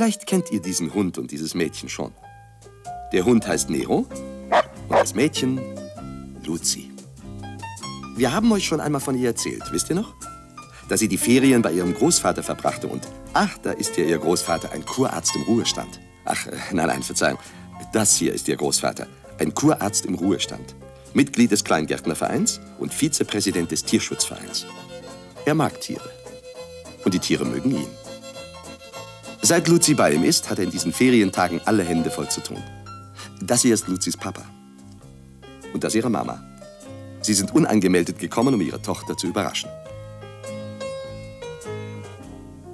Vielleicht kennt ihr diesen Hund und dieses Mädchen schon. Der Hund heißt Nero und das Mädchen Luzi. Wir haben euch schon einmal von ihr erzählt, wisst ihr noch? Dass sie die Ferien bei ihrem Großvater verbrachte und, ach, da ist ja ihr Großvater, ein Kurarzt im Ruhestand. Ach, äh, nein, nein, Verzeihung. Das hier ist ihr Großvater, ein Kurarzt im Ruhestand. Mitglied des Kleingärtnervereins und Vizepräsident des Tierschutzvereins. Er mag Tiere. Und die Tiere mögen ihn. Seit Luzi bei ihm ist, hat er in diesen Ferientagen alle Hände voll zu tun. Das hier ist Luzis Papa. Und das ihre Mama. Sie sind unangemeldet gekommen, um ihre Tochter zu überraschen.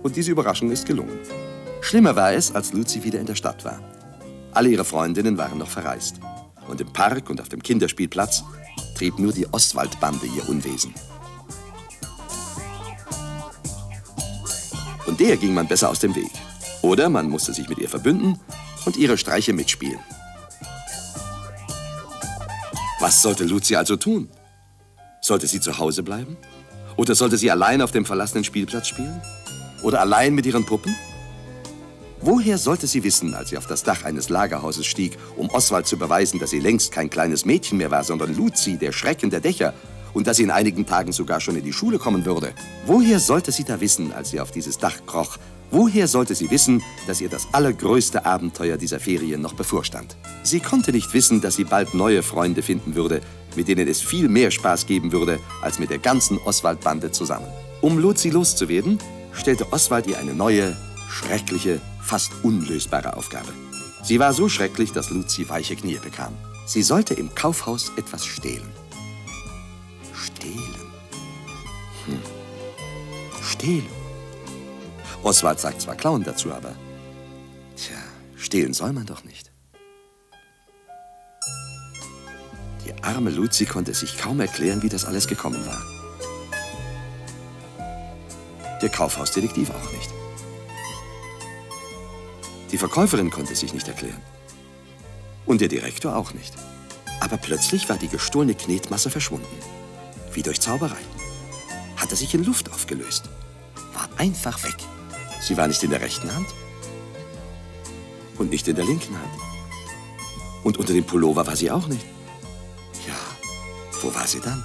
Und diese Überraschung ist gelungen. Schlimmer war es, als Luzi wieder in der Stadt war. Alle ihre Freundinnen waren noch verreist. Und im Park und auf dem Kinderspielplatz trieb nur die Oswald-Bande ihr Unwesen. Und der ging man besser aus dem Weg. Oder man musste sich mit ihr verbünden und ihre Streiche mitspielen. Was sollte Luzi also tun? Sollte sie zu Hause bleiben? Oder sollte sie allein auf dem verlassenen Spielplatz spielen? Oder allein mit ihren Puppen? Woher sollte sie wissen, als sie auf das Dach eines Lagerhauses stieg, um Oswald zu beweisen, dass sie längst kein kleines Mädchen mehr war, sondern Luzi, der Schrecken der Dächer, und dass sie in einigen Tagen sogar schon in die Schule kommen würde? Woher sollte sie da wissen, als sie auf dieses Dach kroch, Woher sollte sie wissen, dass ihr das allergrößte Abenteuer dieser Ferien noch bevorstand? Sie konnte nicht wissen, dass sie bald neue Freunde finden würde, mit denen es viel mehr Spaß geben würde, als mit der ganzen Oswald-Bande zusammen. Um Luzi loszuwerden, stellte Oswald ihr eine neue, schreckliche, fast unlösbare Aufgabe. Sie war so schrecklich, dass Luzi weiche Knie bekam. Sie sollte im Kaufhaus etwas stehlen. Stehlen. Hm. Stehlen. Oswald sagt zwar klauen dazu, aber tja, stehlen soll man doch nicht. Die arme Luzi konnte sich kaum erklären, wie das alles gekommen war. Der Kaufhausdetektiv auch nicht. Die Verkäuferin konnte sich nicht erklären. Und der Direktor auch nicht. Aber plötzlich war die gestohlene Knetmasse verschwunden. Wie durch Zauberei. Hatte sich in Luft aufgelöst. War einfach weg. Sie war nicht in der rechten Hand und nicht in der linken Hand. Und unter dem Pullover war sie auch nicht. Ja, wo war sie dann?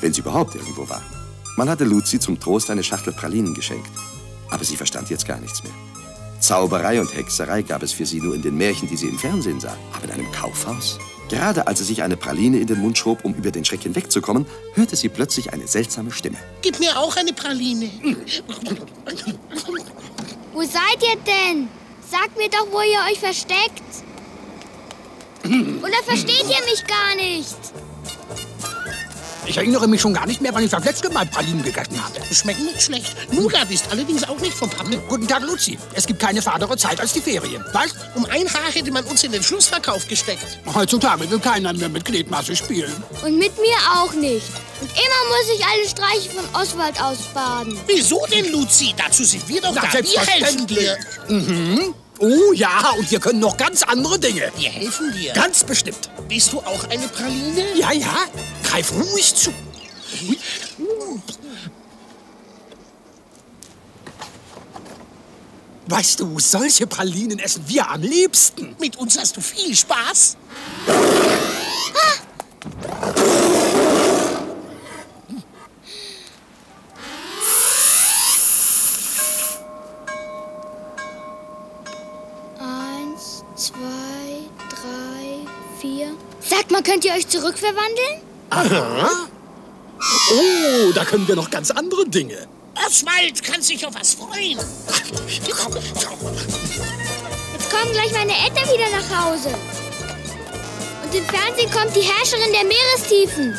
Wenn sie überhaupt irgendwo war. Man hatte Luzi zum Trost eine Schachtel Pralinen geschenkt. Aber sie verstand jetzt gar nichts mehr. Zauberei und Hexerei gab es für sie nur in den Märchen, die sie im Fernsehen sah. Aber in einem Kaufhaus? Gerade als sie sich eine Praline in den Mund schob, um über den Schreck hinwegzukommen, hörte sie plötzlich eine seltsame Stimme. Gib mir auch eine Praline. Wo seid ihr denn? Sagt mir doch, wo ihr euch versteckt. Oder versteht ihr mich gar nicht? Ich erinnere mich schon gar nicht mehr, wann ich das letzte Mal Pralinen gegessen habe. Schmecken nicht schlecht. Nougat ist allerdings auch nicht vom Pappe. Guten Tag, Luzi. Es gibt keine fadere Zeit als die Ferien. Was? Um ein Haar hätte man uns in den Schlussverkauf gesteckt. Heutzutage will keiner mehr mit Knetmasse spielen. Und mit mir auch nicht. Und immer muss ich alle Streiche von Oswald ausbaden. Wieso denn, Luzi? Dazu sind wir doch Na, da. Wir helfen dir. Mhm. Oh ja, und wir können noch ganz andere Dinge. Wir helfen dir. Ganz bestimmt. Bist du auch eine Praline? Ja, ja. Greif ruhig zu. Weißt du, solche Pralinen essen wir am liebsten. Mit uns hast du viel Spaß. Eins, zwei, drei, vier. Sagt mal, könnt ihr euch zurückverwandeln? Aha. Oh, da können wir noch ganz andere Dinge. Oswald kann sich auf was freuen. Jetzt kommen gleich meine Eltern wieder nach Hause. Und im Fernsehen kommt die Herrscherin der Meerestiefen.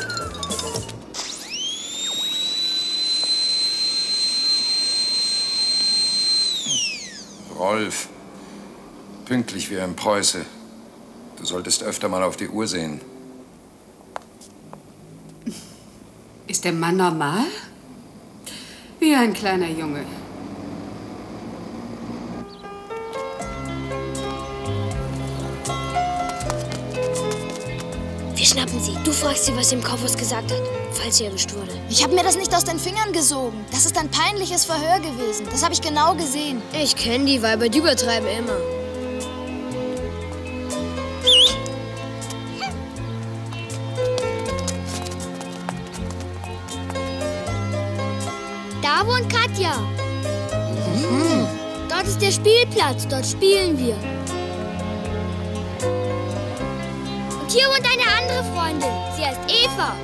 Rolf, pünktlich wie ein Preuße. Du solltest öfter mal auf die Uhr sehen. Ist der Mann normal? Wie ein kleiner Junge. Wir schnappen sie. Du fragst sie, was sie im Kaufhaus gesagt hat, falls sie erwischt wurde. Ich habe mir das nicht aus den Fingern gesogen. Das ist ein peinliches Verhör gewesen. Das habe ich genau gesehen. Ich kenne die Weiber, die übertreiben immer. Spielplatz, dort spielen wir. Und hier wohnt eine andere Freundin. Sie heißt Eva.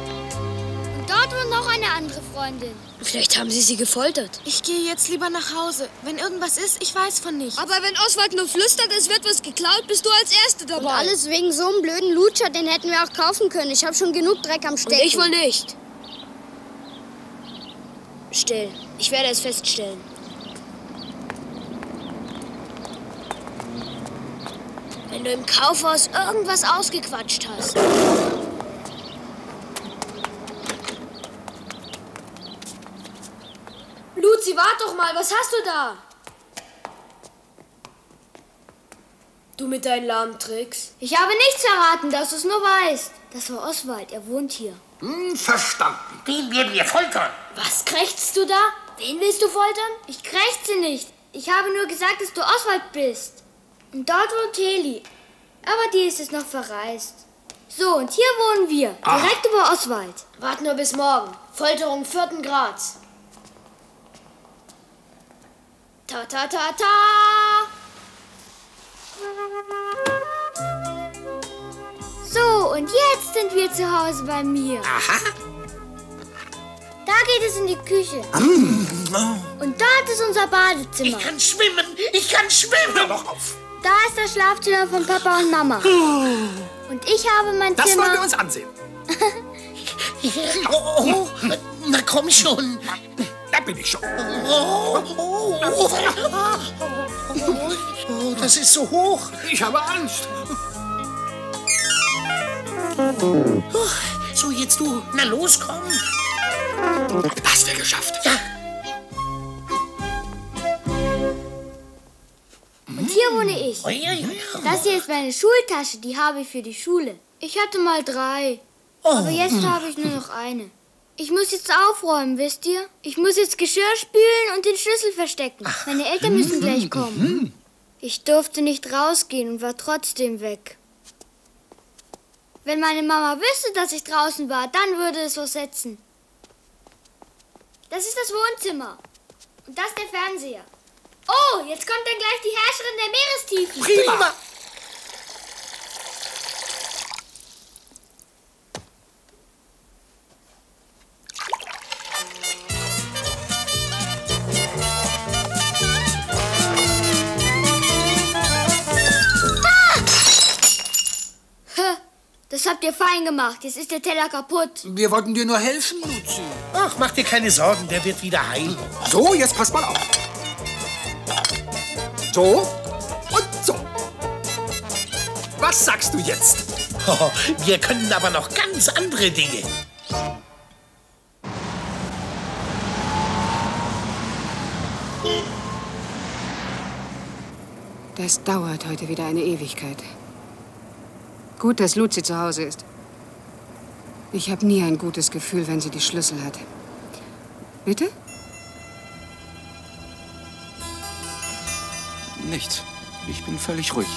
Und dort wohnt noch eine andere Freundin. Vielleicht haben sie sie gefoltert. Ich gehe jetzt lieber nach Hause. Wenn irgendwas ist, ich weiß von nichts. Aber wenn Oswald nur flüstert, es wird was geklaut, bist du als Erste dabei. Und alles wegen so einem blöden Lutscher, den hätten wir auch kaufen können. Ich habe schon genug Dreck am Und Stecken. ich wohl nicht. Still. Ich werde es feststellen. Du im Kaufhaus irgendwas ausgequatscht hast. Luzi, wart doch mal, was hast du da? Du mit deinen lahmen Tricks? Ich habe nichts verraten, dass du es nur weißt. Das war Oswald, er wohnt hier. Hm, verstanden. Den werden wir foltern. Was krächzt du da? Wen willst du foltern? Ich krächze nicht. Ich habe nur gesagt, dass du Oswald bist. Und dort wohnt Heli. Aber die ist es noch verreist. So, und hier wohnen wir. Direkt über Oswald. Wart nur bis morgen. Folterung vierten Grads. Ta ta ta ta. So, und jetzt sind wir zu Hause bei mir. Aha. Da geht es in die Küche. Und dort ist unser Badezimmer. Ich kann schwimmen. Ich kann schwimmen. Hör doch auf. Da ist das Schlafzimmer von Papa und Mama. Und ich habe mein Das Zimmer. wollen wir uns ansehen. Oh, oh, na komm schon. Da bin ich schon. Oh, oh, oh, oh, das ist so hoch. Ich habe Angst. So, jetzt du. Na los, komm. Hast du geschafft. Ja. Wohne ich. Oh. Das hier ist meine Schultasche, die habe ich für die Schule. Ich hatte mal drei. Oh. Aber jetzt habe ich nur noch eine. Ich muss jetzt aufräumen, wisst ihr? Ich muss jetzt Geschirr spülen und den Schlüssel verstecken. Meine Eltern müssen gleich kommen. Ich durfte nicht rausgehen und war trotzdem weg. Wenn meine Mama wüsste, dass ich draußen war, dann würde es was setzen. Das ist das Wohnzimmer. Und das der Fernseher. Oh, jetzt kommt dann gleich die Herrscherin der Meerestiefen. Prima. Ha, Das habt ihr fein gemacht. Jetzt ist der Teller kaputt. Wir wollten dir nur helfen, Luzi. Ach, mach dir keine Sorgen, der wird wieder heil. So, jetzt pass mal auf. So und so. Was sagst du jetzt? Oh, wir können aber noch ganz andere Dinge. Das dauert heute wieder eine Ewigkeit. Gut, dass Luzi zu Hause ist. Ich habe nie ein gutes Gefühl, wenn sie die Schlüssel hat. Bitte? Nichts. Ich bin völlig ruhig.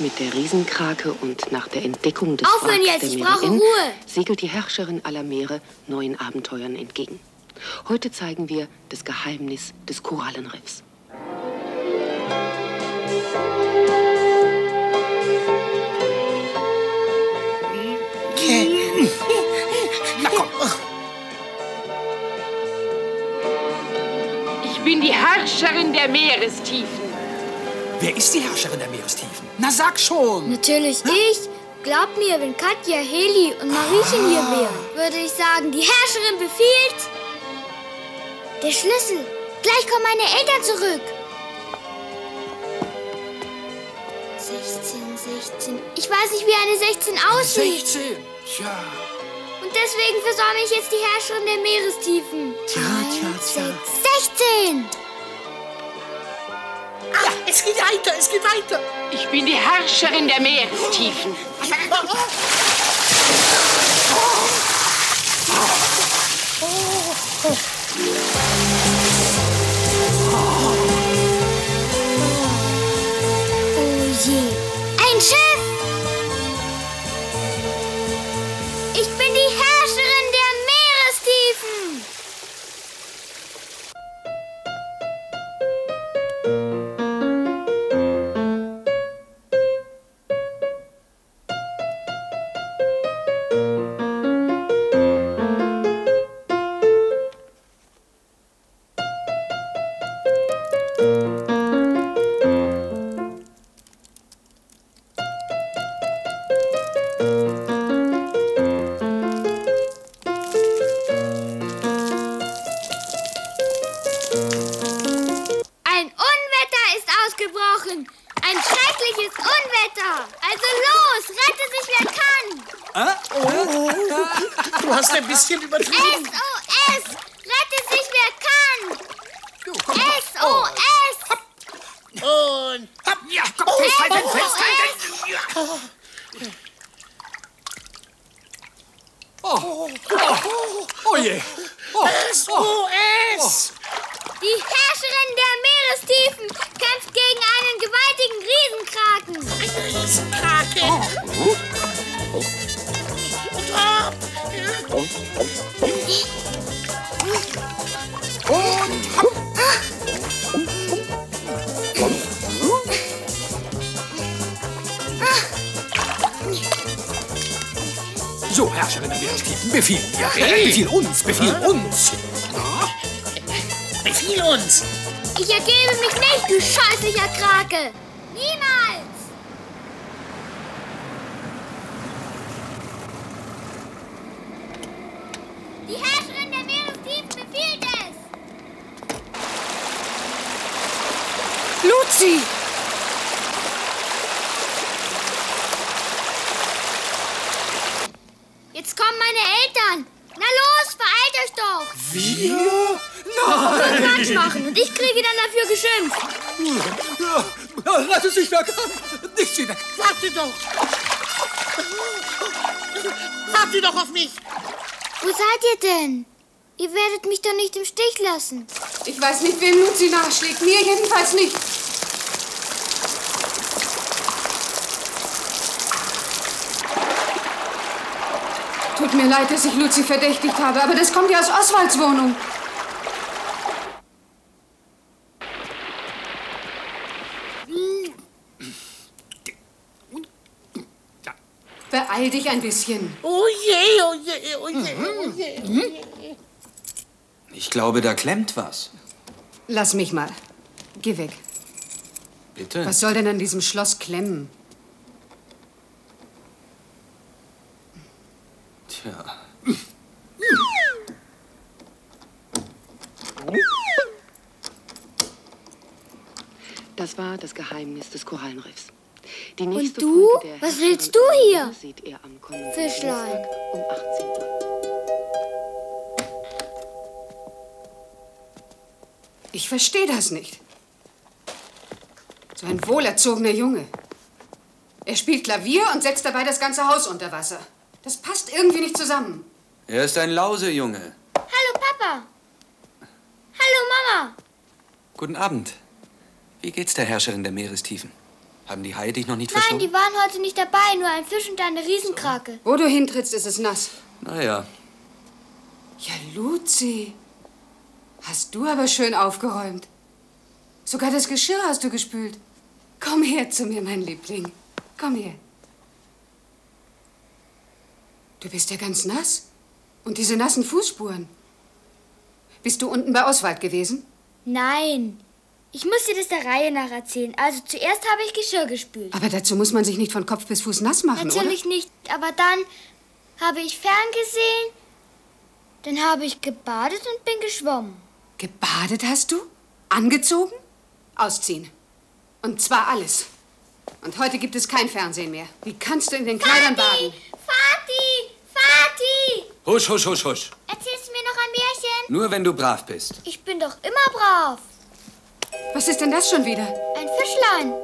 Mit der Riesenkrake und nach der Entdeckung des Aufhören jetzt, der ich Meere brauche Ruhe. segelt die Herrscherin aller Meere neuen Abenteuern entgegen. Heute zeigen wir das Geheimnis des Korallenriffs. Na komm. Ich bin die Herrscherin der Meerestiefen. Wer ist die Herrscherin der Meerestiefen? Na sag schon. Natürlich ich. Glaub mir, wenn Katja, Heli und Mariechen hier Ah. wären, würde ich sagen, die Herrscherin befiehlt. Der Schlüssel. Gleich kommen meine Eltern zurück. 16, 16. Ich weiß nicht, wie eine 16 aussieht. 16. Tja. Und deswegen versäume ich jetzt die Herrscherin der Meerestiefen. Tja, tja, tja. 16! Es geht weiter, es geht weiter. Ich bin die Herrscherin der Meerestiefen. Ein Unwetter ist ausgebrochen! Ein schreckliches Unwetter! Also los, rette sich wer kann! Du hast ein bisschen übertrieben. SOS! So, Herrscherin der Meerestiefen, befiehl mir. Befiehl uns, befiehl uns. Befiehl uns. Ich ergebe mich nicht, du scheußlicher Krake! Ihr denn? Ihr werdet mich doch nicht im Stich lassen. Ich weiß nicht, wem Luzi nachschlägt. Mir jedenfalls nicht. Tut mir leid, dass ich Luzi verdächtigt habe, aber das kommt ja aus Oswalds Wohnung. Beeil dich ein bisschen. Oh je, oh je, oh je, oh je. Oh je. Ich glaube, da klemmt was. Lass mich mal. Geh weg. Bitte? Was soll denn an diesem Schloss klemmen? Tja. Das war das Geheimnis des Korallenriffs. Die Und du? Was willst du hier? Fischlein. Um 18 Uhr. Ich verstehe das nicht. So ein wohlerzogener Junge. Er spielt Klavier und setzt dabei das ganze Haus unter Wasser. Das passt irgendwie nicht zusammen. Er ist ein Lausejunge. Hallo Papa! Hallo Mama! Guten Abend. Wie geht's der Herrscherin der Meerestiefen? Haben die Haie dich noch nicht Nein, verschlungen? die waren heute nicht dabei, nur ein Fisch und eine Riesenkrake. Wo du hintrittst, ist es nass. Naja, Ja, Luzi. Hast du aber schön aufgeräumt. Sogar das Geschirr hast du gespült. Komm her zu mir, mein Liebling. Komm her. Du bist ja ganz nass. Und diese nassen Fußspuren. Bist du unten bei Oswald gewesen? Nein. Ich muss dir das der Reihe nach erzählen. Also zuerst habe ich Geschirr gespült. Aber dazu muss man sich nicht von Kopf bis Fuß nass machen, Natürlich nicht. Aber dann habe ich ferngesehen, dann habe ich gebadet und bin geschwommen. oder? Gebadet hast du? Angezogen? Ausziehen. Und zwar alles. Und heute gibt es kein Fernsehen mehr. Wie kannst du in den Kleidern baden? Vati! Vati! husch, husch, husch, husch. Erzählst du mir noch ein Märchen? Nur wenn du brav bist. Ich bin doch immer brav. Was ist denn das schon wieder? Ein Fischlein.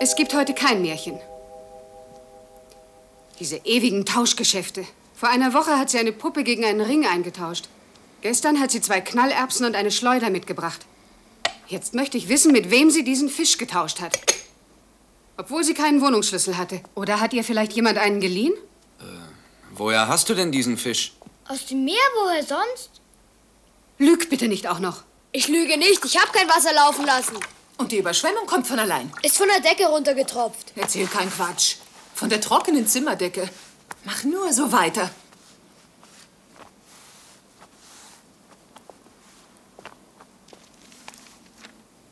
Es gibt heute kein Märchen. Diese ewigen Tauschgeschäfte. Vor einer Woche hat sie eine Puppe gegen einen Ring eingetauscht. Gestern hat sie zwei Knallerbsen und eine Schleuder mitgebracht. Jetzt möchte ich wissen, mit wem sie diesen Fisch getauscht hat. Obwohl sie keinen Wohnungsschlüssel hatte. Oder hat ihr vielleicht jemand einen geliehen? Woher hast du denn diesen Fisch? Aus dem Meer, woher sonst? Lüg bitte nicht auch noch. Ich lüge nicht, ich habe kein Wasser laufen lassen. Und die Überschwemmung kommt von allein. Ist von der Decke runtergetropft. Erzähl kein Quatsch. Von der trockenen Zimmerdecke. Mach nur so weiter.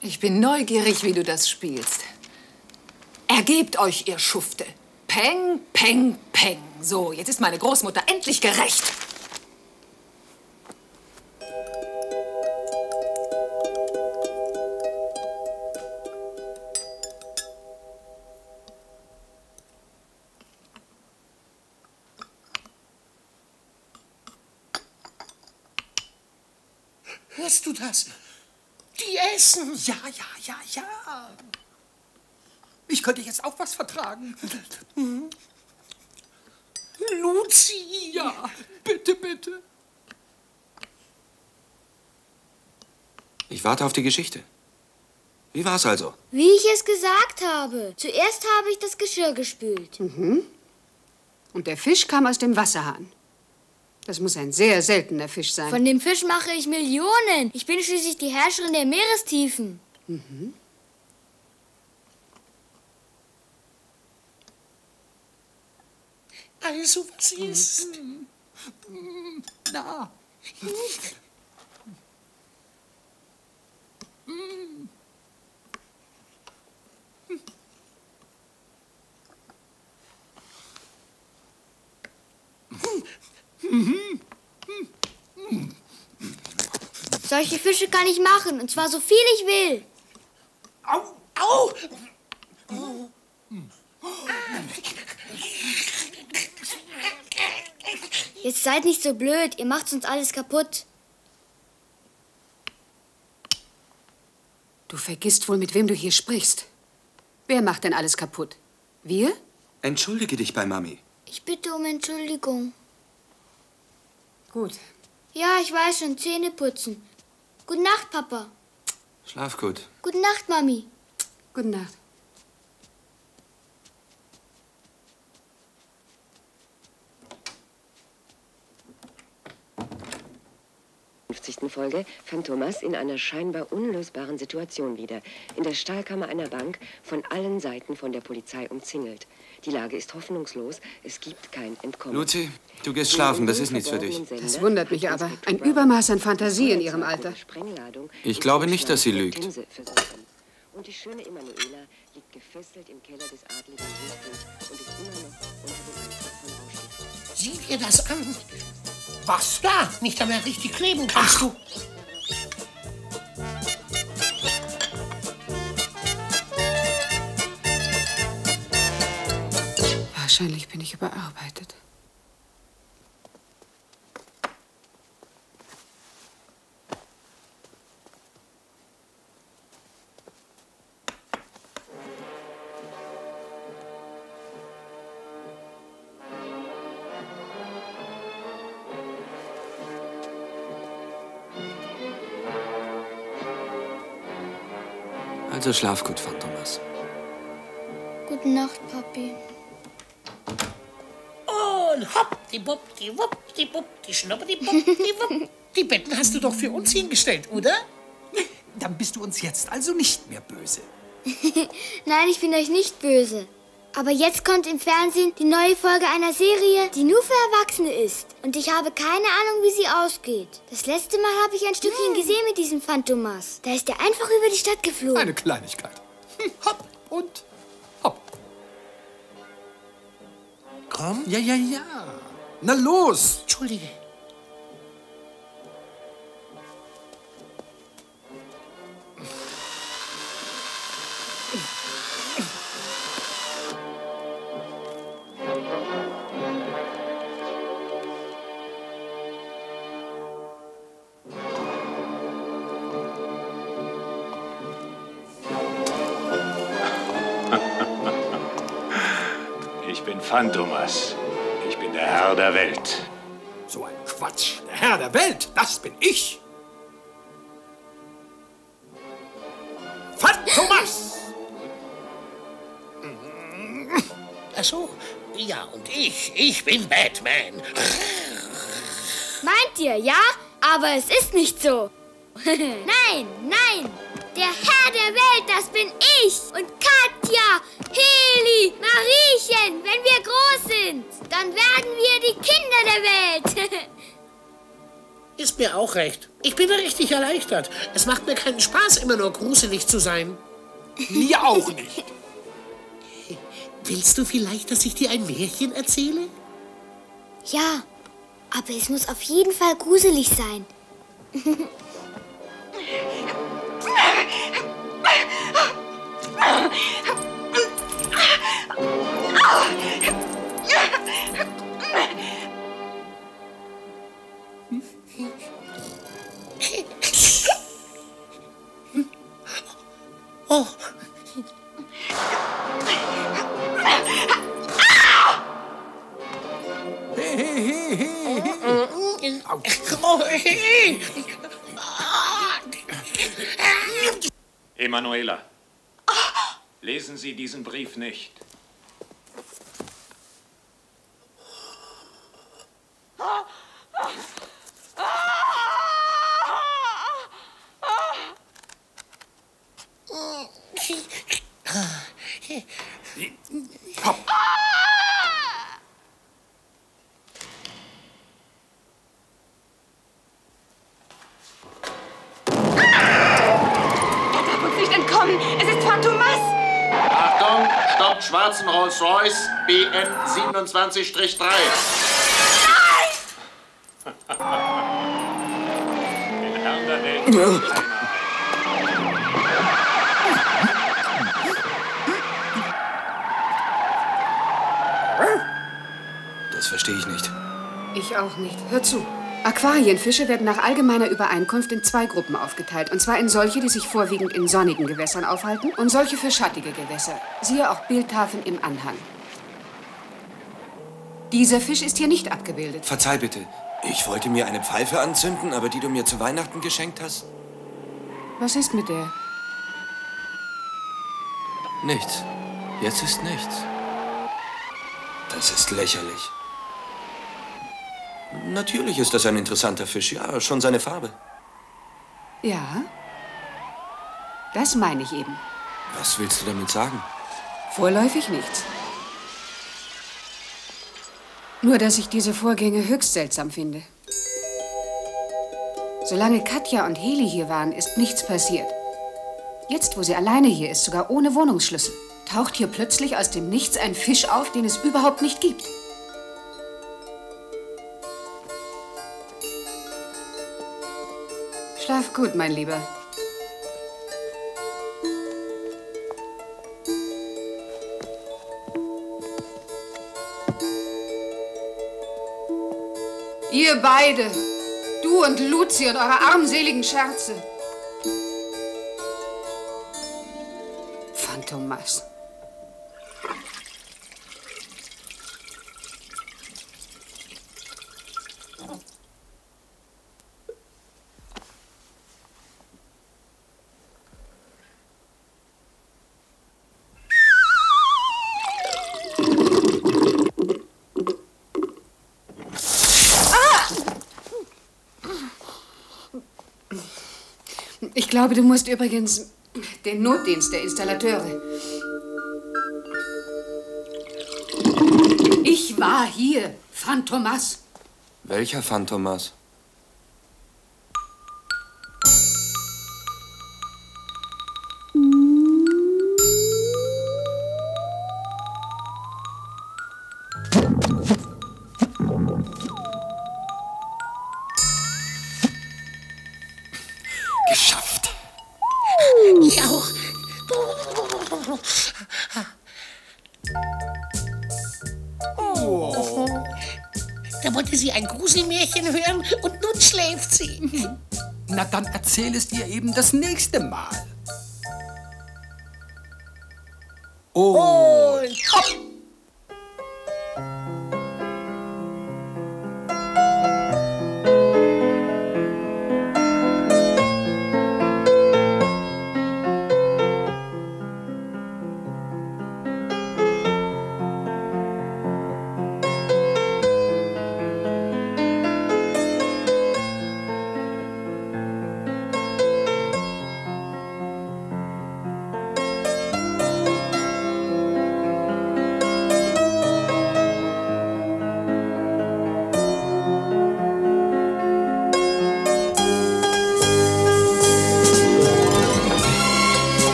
Ich bin neugierig, wie du das spielst. Ergebt euch, ihr Schufte. Peng, peng, peng. So, jetzt ist meine Großmutter endlich gerecht. Hörst du das? Die essen. Ja, ja, ja, ja. Ich könnte jetzt auch was vertragen. Luzi, ja, bitte, bitte. Ich warte auf die Geschichte. Wie war's also? Wie ich es gesagt habe. Zuerst habe ich das Geschirr gespült. Mhm. Und der Fisch kam aus dem Wasserhahn. Das muss ein sehr seltener Fisch sein. Von dem Fisch mache ich Millionen. Ich bin schließlich die Herrscherin der Meerestiefen. Mhm. Also, was ist? Na. Solche Fische kann ich machen, und zwar so viel ich will. Au, au! Jetzt seid nicht so blöd, ihr macht uns alles kaputt. Du vergisst wohl, mit wem du hier sprichst. Wer macht denn alles kaputt? Wir? Entschuldige dich bei Mami. Ich bitte um Entschuldigung. Gut. Ja, ich weiß schon, Zähne putzen. Gute Nacht, Papa. Schlaf gut. Gute Nacht, Mami. Gute Nacht. In der 50. Folge fand Thomas in einer scheinbar unlösbaren Situation wieder. In der Stahlkammer einer Bank, von allen Seiten von der Polizei umzingelt. Die Lage ist hoffnungslos, es gibt kein Entkommen. Luzi, du gehst schlafen, das ist nichts für dich. Das wundert mich aber. Ein Übermaß an Fantasie in ihrem Alter. Ich glaube nicht, dass sie lügt. Und die schöne Emanuela liegt gefesselt im Keller des adligen und ist immer noch unter dem Einfluss von. Sieh dir das an. Was da? Nicht einmal richtig kleben kannst du. Wahrscheinlich bin ich überarbeitet. Also schlaf gut, Phantomas. Gute Nacht, Papi. Und hopp, die Bupp, die Wupp, die Bupp, die Schnuppe, die Bupp, die Wupp. Die Betten hast du doch für uns hingestellt, oder? Dann bist du uns jetzt also nicht mehr böse. Nein, ich bin euch nicht böse. Aber jetzt kommt im Fernsehen die neue Folge einer Serie, die nur für Erwachsene ist. Und ich habe keine Ahnung, wie sie ausgeht. Das letzte Mal habe ich ein Stückchen gesehen mit diesem Phantomas. Da ist er einfach über die Stadt geflogen. Eine Kleinigkeit. Hm, hopp und hopp. Komm. Ja, ja, ja. Na los. Entschuldige. Phantomas. Ich bin der Herr der Welt. So ein Quatsch. Der Herr der Welt, das bin ich. Phantomas! Ach so, ja, und ich, ich bin Batman. Meint ihr, ja? Aber es ist nicht so. nein, nein. Der Herr der Welt, das bin ich. Und Katja, Heli, Mariechen, wenn wir groß sind, dann werden wir die Kinder der Welt. Ist mir auch recht. Ich bin richtig erleichtert. Es macht mir keinen Spaß, immer nur gruselig zu sein. Mir auch nicht. Willst du vielleicht, dass ich dir ein Märchen erzähle? ja, aber es muss auf jeden Fall gruselig sein. Oh. Sie diesen Brief nicht. uns nicht entkommen. Es ist Phantomas. Stoppt schwarzen Rolls-Royce BN 27-3. Den Herrn der Welt. Das verstehe ich nicht. Ich auch nicht. Hör zu. Aquarienfische werden nach allgemeiner Übereinkunft in zwei Gruppen aufgeteilt. Und zwar in solche, die sich vorwiegend in sonnigen Gewässern aufhalten und solche für schattige Gewässer. Siehe auch Bildtafeln im Anhang. Dieser Fisch ist hier nicht abgebildet. Verzeih bitte. Ich wollte mir eine Pfeife anzünden, aber die du mir zu Weihnachten geschenkt hast? Was ist mit der? Nichts. Jetzt ist nichts. Das ist lächerlich. Natürlich ist das ein interessanter Fisch, ja, schon seine Farbe. Ja? Das meine ich eben. Was willst du damit sagen? Vorläufig nichts. Nur, dass ich diese Vorgänge höchst seltsam finde. Solange Katja und Heli hier waren, ist nichts passiert. Jetzt, wo sie alleine hier ist, sogar ohne Wohnungsschlüssel, taucht hier plötzlich aus dem Nichts ein Fisch auf, den es überhaupt nicht gibt. Gut, mein Lieber. Ihr beide, du und Luzi und eure armseligen Scherze. Phantomas. Glaube, du musst übrigens den Notdienst der Installateure. Ich war hier, Phantomas. Welcher Phantomas? Schläft sie. Na, dann erzähl es dir eben das nächste Mal. Oh.